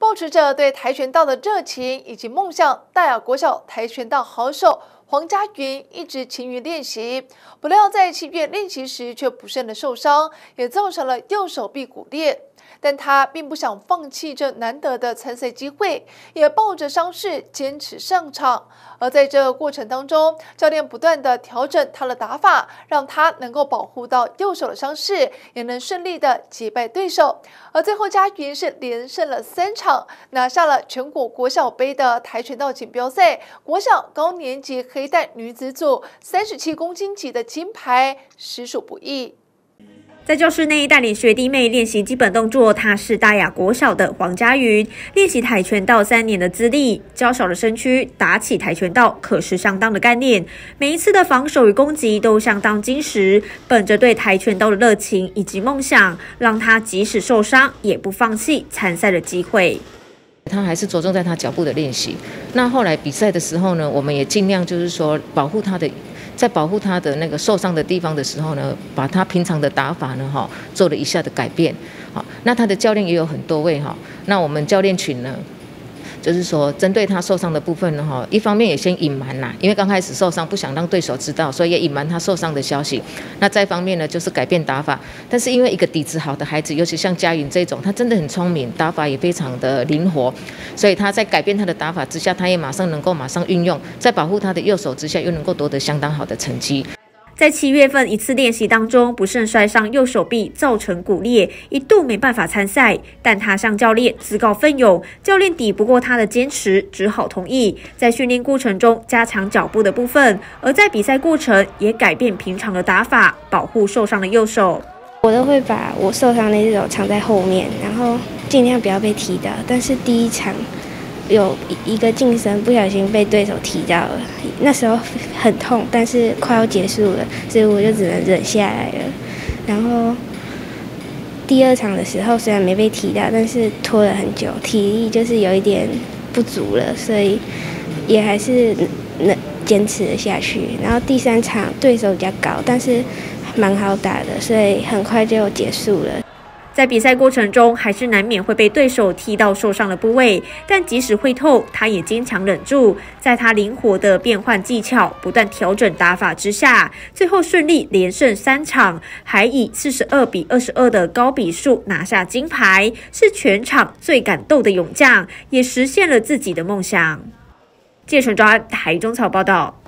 保持着对跆拳道的热情以及梦想，大雅国小跆拳道好手黄家云一直勤于练习，不料在七月练习时却不慎的受伤，也造成了右手臂骨裂。但他并不想放弃这难得的参赛机会，也抱着伤势坚持上场。而在这过程当中，教练不断的调整他的打法，让他能够保护到右手的伤势，也能顺利的击败对手。而最后，嘉云是连胜了三场，拿下了全国国小杯的跆拳道锦标赛国小高年级黑带女子组三十七公斤级的金牌，实属不易。在教室内带领学弟妹练习基本动作，他是大雅国小的黄家云，练习跆拳道三年的资历，娇小的身躯打起跆拳道可是相当的干练，每一次的防守与攻击都相当精实。本着对跆拳道的热情以及梦想，让他即使受伤也不放弃参赛的机会。他还是着重在他脚步的练习。那后来比赛的时候呢，我们也尽量就是说保护他的。在保护他的那个受伤的地方的时候呢，把他平常的打法呢，哈，做了一下的改变，好，那他的教练也有很多位哈，那我们教练群呢？就是说，针对他受伤的部分呢，哈，一方面也先隐瞒啦，因为刚开始受伤，不想让对手知道，所以也隐瞒他受伤的消息。那再方面呢，就是改变打法。但是因为一个底子好的孩子，尤其像佳云这种，他真的很聪明，打法也非常的灵活，所以他在改变他的打法之下，他也马上能够马上运用，在保护他的右手之下，又能够夺得相当好的成绩。在七月份一次练习当中，不慎摔伤右手臂，造成骨裂，一度没办法参赛。但他向教练自告奋勇，教练抵不过他的坚持，只好同意在训练过程中加强脚步的部分，而在比赛过程也改变平常的打法，保护受伤的右手。我都会把我受伤的手藏在后面，然后尽量不要被踢到。但是第一场。有一个近身不小心被对手踢到了，那时候很痛，但是快要结束了，所以我就只能忍下来了。然后第二场的时候虽然没被踢到，但是拖了很久，体力就是有一点不足了，所以也还是能坚持了下去。然后第三场对手比较高，但是蛮好打的，所以很快就结束了。在比赛过程中，还是难免会被对手踢到受伤的部位，但即使会痛，他也坚强忍住。在他灵活的变换技巧、不断调整打法之下，最后顺利连胜三场，还以四十二比二十二的高比数拿下金牌，是全场最感动的勇将，也实现了自己的梦想。谢纯专台中草报道。